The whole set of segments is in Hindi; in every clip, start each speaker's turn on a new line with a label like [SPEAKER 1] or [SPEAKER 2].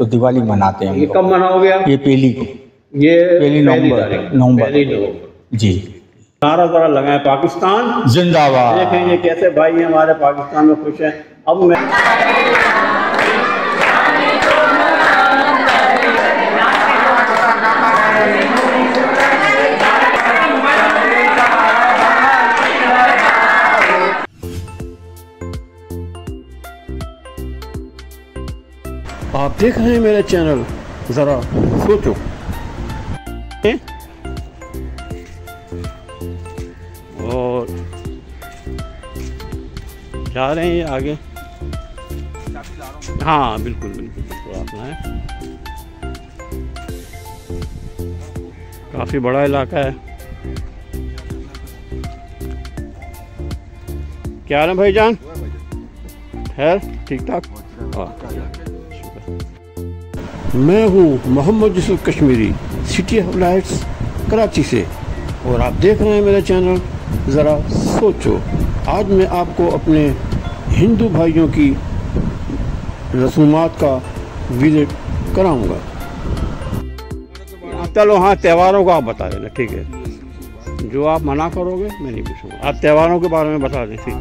[SPEAKER 1] तो दिवाली मनाते हैं
[SPEAKER 2] ये
[SPEAKER 1] लोग।
[SPEAKER 2] कब मनाओगे आप
[SPEAKER 1] ये पहली को।
[SPEAKER 2] ये
[SPEAKER 1] पहली नवंबर। नवंबर। जी।
[SPEAKER 2] नारा जरा लगाए पाकिस्तान।
[SPEAKER 1] जिंदाबाद।
[SPEAKER 2] देखेंगे कैसे भाई हमारे पाकिस्तान में खुश हैं। अब मैं आप देख रहे हैं मेरा चैनल। ज़रा सोचो। ए? और जा रहे हैं आगे। हाँ बिल्कुल बिल्कुल बिल्कुल अपना है काफ़ी बड़ा इलाका है। क्या हाल है भाईजान? खैर ठीक ठाक हाँ। मैं हूँ Mohammad Yusuf Kashmiri city of lights Karachi से। और आप देख रहे हैं मेरा चैनल, ज़रा सोचो, आज मैं आपको अपने हिंदू भाइयों की रसूमात का विज़िट कराऊँगा। चलो हाँ त्योहारों का आप बता देना, ठीक है। जो आप मना करोगे, मैं नहीं पूछूँगा। आप त्योहारों के बारे में बता दें, ठीक।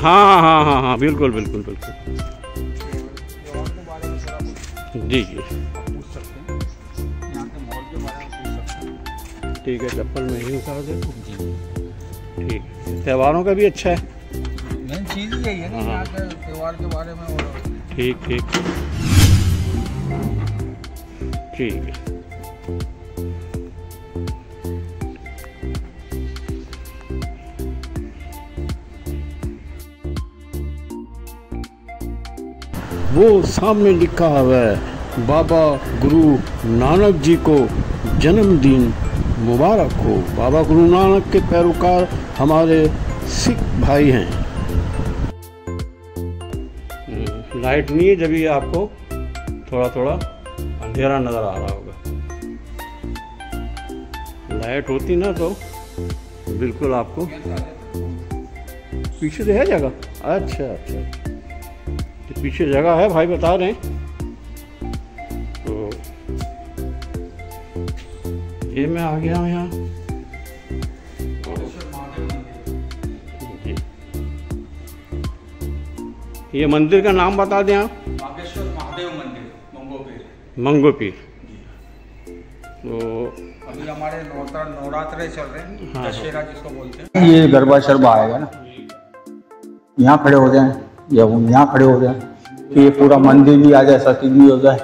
[SPEAKER 2] हाँ हाँ हाँ हाँ हाँ बिल्कुल बिल्कुल बिल्कुल। जी जी। ठीक है चप्पल में ही उतार दे ठीक त्योहारों का भी अच्छा है।
[SPEAKER 3] मेन चीज़ यही है ना
[SPEAKER 2] हाँ।
[SPEAKER 3] त्यौहार के बारे में
[SPEAKER 2] ठीक ठीक। ठीक है। वो सामने लिखा हुआ है, बाबा गुरु नानक जी को जन्मदिन मुबारक हो। बाबा गुरु नानक के पैरोकार हमारे सिख भाई हैं। लाइट नहीं है जब ये आपको थोड़ा थोड़ा अंधेरा नज़र आ रहा होगा। लाइट होती ना तो बिल्कुल आपको पीछे से है जगह अच्छा अच्छा। पीछे जगह है भाई बता रहे हैं। तो ये मैं आ गया हूँ यहाँ। ये मंदिर का नाम बता दें आप।
[SPEAKER 3] बागेश्वर महादेव मंदिर मंगोपीर।
[SPEAKER 2] मंगो पीर तो
[SPEAKER 3] अभी हमारे नवरात्र नवरात्रे चल रहे हैं।
[SPEAKER 2] हाँ।
[SPEAKER 3] दशहरा जिसको बोलते हैं।
[SPEAKER 1] ये गरबा शरबा आएगा ना? यहाँ खड़े हो जाए। या वो यहाँ खड़े हो जाए तो ये पूरा मंदिर भी आ जाए चीज़ भी हो जाए।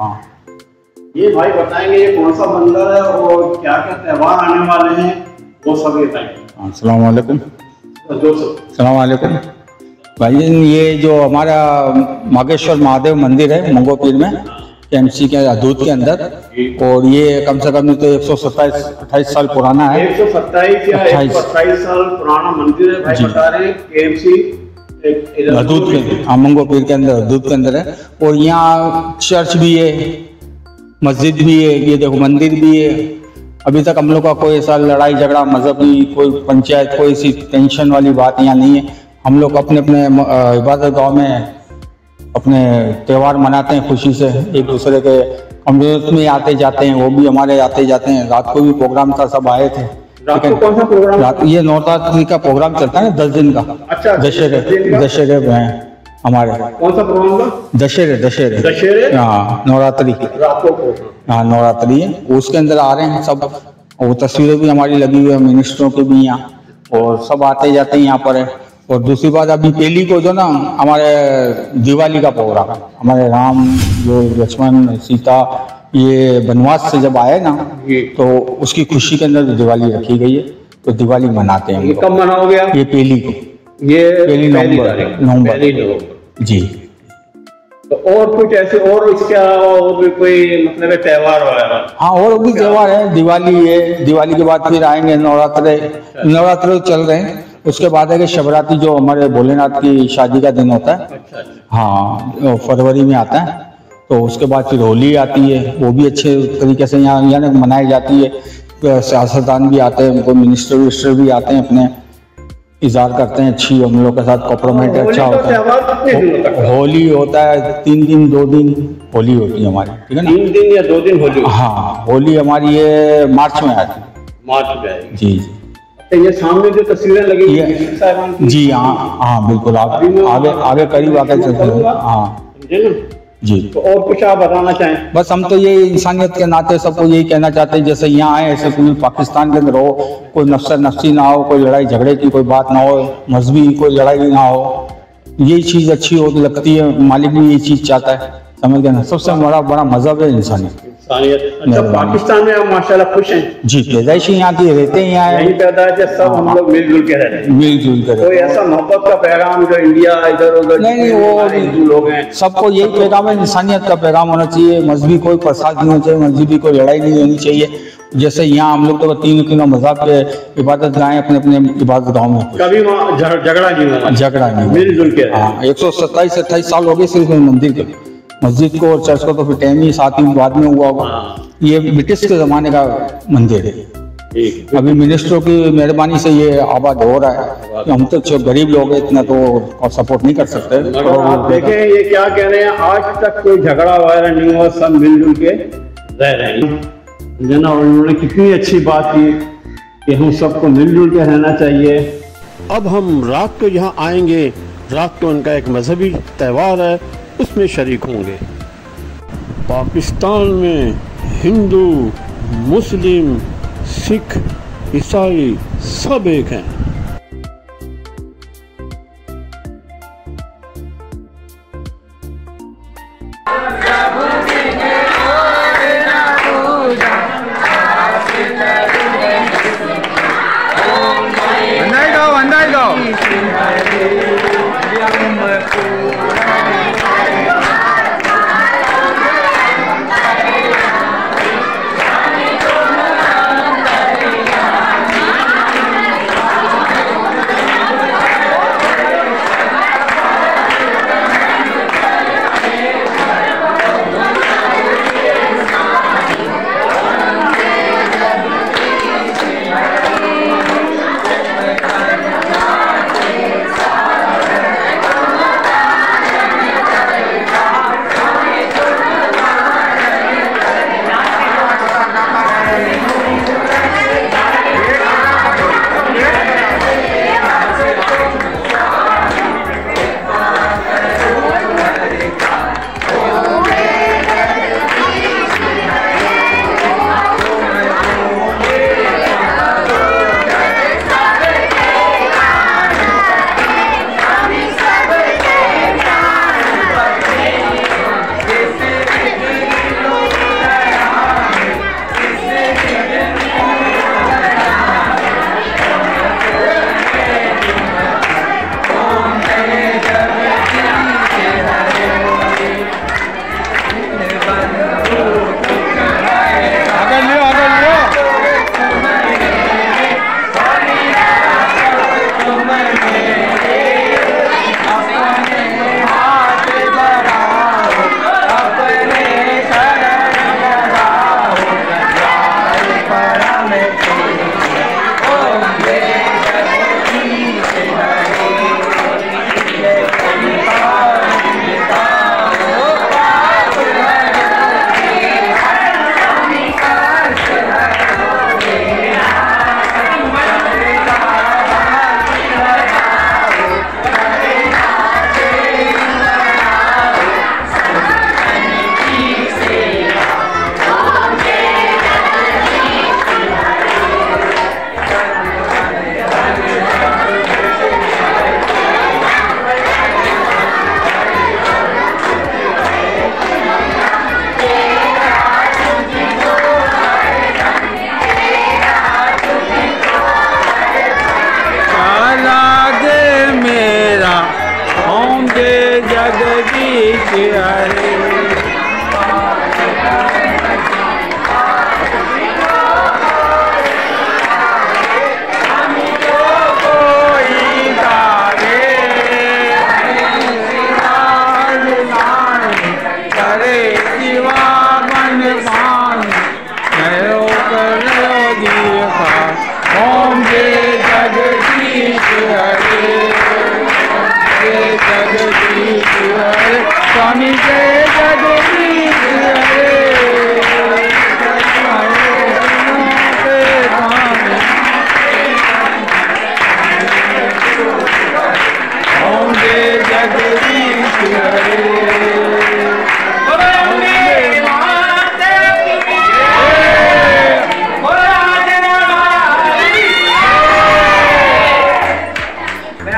[SPEAKER 1] हाँ।
[SPEAKER 2] ये भाई बताएँगे ये कौन सा मंदिर है और क्या क्या त्योहार आने वाले हैं वो सब बताएँगे।
[SPEAKER 1] हाँ, अस्सलाम वालेकुम
[SPEAKER 2] जो सब
[SPEAKER 1] सलाम वालेकुम भाई ये जो हमारा मागेश्वर महादेव मंदिर है मंगोपीर में एम सी के दूध के अंदर और ये कम से कम तो एक सौ सत्ताईस अट्ठाईस साल पुराना है।
[SPEAKER 2] एक सौ सत्ताईस या एक सौ अट्ठाईस। साल पुराना मंदिर है भाई बता रहे हैं केएमसी
[SPEAKER 1] दूध के हाँ के अंदर दूध के अंदर है। और यहाँ चर्च भी है, मस्जिद भी है, ये देखो मंदिर भी है। अभी तक हम लोग का कोई ऐसा लड़ाई झगड़ा, मजहबी कोई पंचायत, कोई ऐसी टेंशन वाली बात यहाँ नहीं है। हम लोग अपने अपने इबादत गाँव में अपने त्यौहार मनाते हैं खुशी से, एक दूसरे के लोग में आते जाते हैं, वो भी हमारे आते जाते हैं। रात को भी प्रोग्राम था, सब आए थे।
[SPEAKER 2] रात को कौन सा प्रोग्राम
[SPEAKER 1] रात ये नवरात्रि का प्रोग्राम चलता है ना दस दिन का।
[SPEAKER 2] अच्छा,
[SPEAKER 1] दशहरे
[SPEAKER 2] का?
[SPEAKER 1] दशहरे में है हमारे।
[SPEAKER 2] कौन सा प्रोग्राम था
[SPEAKER 1] दशहरे दशहरे।
[SPEAKER 2] दशहरे?
[SPEAKER 1] हाँ नवरात्रि। हाँ नवरात्रि। है उसके अंदर आ रहे हैं सब। वो तस्वीरें भी हमारी लगी हुई है मिनिस्टरों के भी यहाँ। और सब आते जाते हैं यहाँ पर। है और दूसरी बात अभी पहली को जो ना हमारे दिवाली का प्रोग्राम हमारे राम जो लक्ष्मण सीता ये वनवास से जब आए ना तो उसकी खुशी के अंदर दिवाली रखी गई है तो दिवाली मनाते हैं
[SPEAKER 2] ये कब मनाओगे आप
[SPEAKER 1] ये पहली को।
[SPEAKER 2] ये
[SPEAKER 1] पहली नवंबर, नवंबर। जी।
[SPEAKER 2] तो और कुछ ऐसे और इसके अलावा और भी कोई मतलब त्योहार वगैरह?
[SPEAKER 1] हाँ और भी त्योहार है। दिवाली है दिवाली के बाद फिर आएँगे नवरात्रे नवरात्र चल रहे हैं। उसके बाद है कि शिवरात्रि जो हमारे भोलेनाथ की शादी का दिन होता है।
[SPEAKER 2] अच्छा अच्छा।
[SPEAKER 1] हाँ फरवरी में आता है। तो उसके बाद फिर होली आती है वो भी अच्छे तरीके से यहाँ यानी मनाई जाती है। तो सियासतदान भी आते हैं उनको मिनिस्टर विनिस्टर भी आते हैं अपने। इजहार करते हैं अच्छी हम लोग के साथ कॉम्प्रोमेट
[SPEAKER 4] होली
[SPEAKER 1] अच्छा होता है? होली होता है? तीन दिन दो दिन होली होती है हमारी ठीक है ना?
[SPEAKER 4] तीन दिन या दो दिन होली
[SPEAKER 1] हाँ? होली हमारी ये मार्च में आती है।
[SPEAKER 4] मार्च में आएगी।
[SPEAKER 1] जी जी।
[SPEAKER 4] तो ये सामने जो तस्वीरें लगी
[SPEAKER 1] ये-
[SPEAKER 4] हैं,
[SPEAKER 1] जी हाँ हाँ बिल्कुल आप आगे आगे करीब आके चलते हैं। हाँ। जी।
[SPEAKER 4] तो और कुछ आप बताना चाहें?
[SPEAKER 1] बस हम तो ये इंसानियत के नाते सबको यही कहना चाहते हैं जैसे यहाँ आए ऐसे पूरे पाकिस्तान के अंदर हो कोई नफसर नफसी ना हो कोई लड़ाई झगड़े की कोई बात ना हो मजहबी कोई लड़ाई ना हो यही चीज़ अच्छी हो लगती है मालिक भी यही चीज़ चाहता है समझ गए ना? सबसे बड़ा बड़ा मज़हब है इंसानियत।
[SPEAKER 4] इंसानियत अच्छा पाकिस्तान में आप माशाल्लाह खुश हैं?
[SPEAKER 1] जी पैदाइशी यहाँ की रहते हैं यहाँ
[SPEAKER 4] यही पैदा है सब हम लोग मिलजुल के रह रहे हैं।
[SPEAKER 1] मिलजुल कर
[SPEAKER 4] कोई ऐसा मोहब्बत का पैगाम जो इंडिया इधर उधर
[SPEAKER 1] नहीं, नहीं, वो-
[SPEAKER 4] हिंदू लोग हैं
[SPEAKER 1] सबको यही पैगाम है इंसानियत का पैगाम होना चाहिए मजहबी कोई प्रसाद नहीं होना चाहिए मजहबी कोई लड़ाई नहीं होनी चाहिए। जैसे यहाँ हम लोग तो तीनों तीनों मज़हब के इबादत गाहें अपने अपने इबादत गाँव में
[SPEAKER 4] कभी झगड़ा नहीं
[SPEAKER 1] झगड़ा नहीं
[SPEAKER 4] मिलजुल के।
[SPEAKER 1] हाँ एक सौ सत्ताईस अट्ठाईस साल हो गए सिर्फ़ मंदिर के मस्जिद को और चर्च को तो फिर टाइम ही साथ ही बाद में हुआ होगा।
[SPEAKER 4] हाँ।
[SPEAKER 1] ये ब्रिटिश के जमाने का मंदिर है। अभी मिनिस्टरों की मेहरबानी से ये आबाद हो रहा है। हम तो जो गरीब लोग हैं इतना तो सपोर्ट नहीं कर सकते।
[SPEAKER 4] मगर आप देखें ये क्या कह रहे हैं आज तक कोई झगड़ा वगैरह नहीं हुआ सब मिलजुल के रह रहे हैं। जना उन्होंने कितनी अच्छी बात की कि हम सबको मिलजुल के रहना चाहिए।
[SPEAKER 2] अब हम रात को यहाँ आएँगे। रात को उनका एक मजहबी त्यौहार है। उसमें शरीक होंगे। पाकिस्तान में हिंदू मुस्लिम सिख ईसाई सब एक हैं।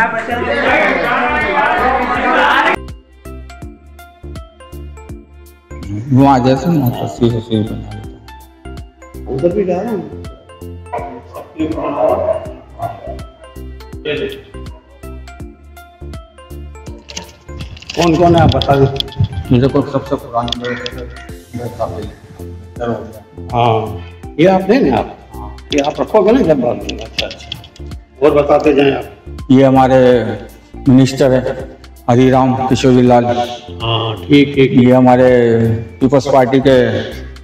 [SPEAKER 3] मेरा बचन
[SPEAKER 1] वहाँ जैसे ना हँसी हँसी बना लेता
[SPEAKER 4] उधर भी जा रहा कौन कौन है आप बता दो
[SPEAKER 1] मुझे को सबसे पुराने तो हाँ
[SPEAKER 4] ये आप देंगे आप? हाँ। ये आप रखोगे ना जब बात अच्छा अच्छा। और बताते जाएँ आप।
[SPEAKER 1] ये हमारे मिनिस्टर है हरीराम किशोरी लाल
[SPEAKER 4] हाँ ठीक ठीक।
[SPEAKER 1] ये हमारे पीपल्स पार्टी के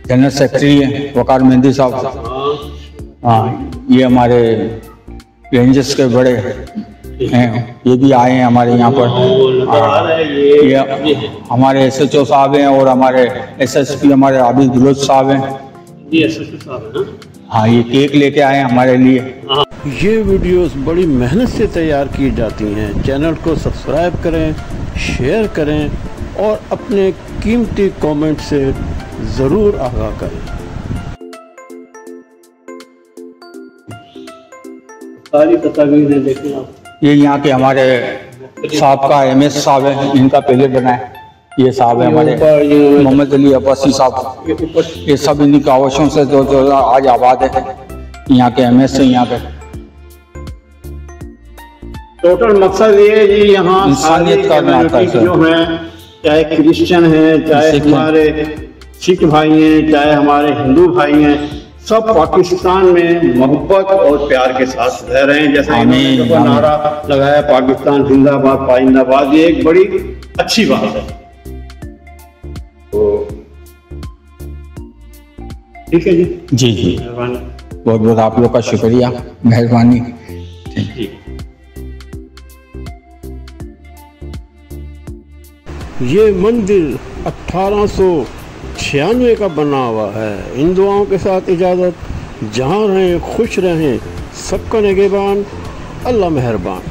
[SPEAKER 1] जनरल सेक्रेटरी हैं वकार मेहंदी साहब।
[SPEAKER 4] हाँ।
[SPEAKER 1] हाँ ये हमारे रेंजर्स के बड़े हैं ये भी आए हैं हमारे यहाँ
[SPEAKER 4] वो नज़र आ
[SPEAKER 1] पर
[SPEAKER 4] ये
[SPEAKER 1] हमारे एस एच ओ साहब हैं और हमारे एस एस पी हमारे आबिद साहब हैं।
[SPEAKER 4] एसएसपी साहब है
[SPEAKER 1] हाँ ये केक लेके आए हैं हमारे लिए।
[SPEAKER 2] ये वीडियोस बड़ी मेहनत से तैयार की जाती हैं। चैनल को सब्सक्राइब करें शेयर करें और अपने कीमती कमेंट से ज़रूर आगाह करें।
[SPEAKER 4] सारी तस्वीरें देखें आप।
[SPEAKER 1] ये यहाँ के हमारे साहब का एम एस साहब है इनका पहले बना है। ये साहब है हमारे मोहम्मद अली अब्बासी साहब।
[SPEAKER 4] ये
[SPEAKER 1] सब इन्हीं के आवासों से जो जो आज आबाद है। यहाँ के एम एस से यहाँ के
[SPEAKER 4] टोटल मकसद ये है जी यहाँ सारी
[SPEAKER 1] का नाता है,
[SPEAKER 4] जो है चाहे क्रिश्चियन हैं चाहे हमारे सिख भाई हैं चाहे हमारे हिंदू भाई हैं सब पाकिस्तान में मोहब्बत और प्यार के साथ रह रहे हैं। जैसे इन्होंने नारा लगाया पाकिस्तान जिंदाबाद पाइंदाबाद ये एक बड़ी अच्छी बात है। तो ठीक है जी।
[SPEAKER 1] जी जी। बहुत बहुत आप लोग का शुक्रिया। मेहरबानी।
[SPEAKER 4] ठीक।
[SPEAKER 2] ये मंदिर अट्ठारह छियानवे का बना हुआ है। इन दुआओं के साथ इजाज़त। जहाँ रहें, खुश रहें, सबका निगेबान, अल्लाह मेहरबान।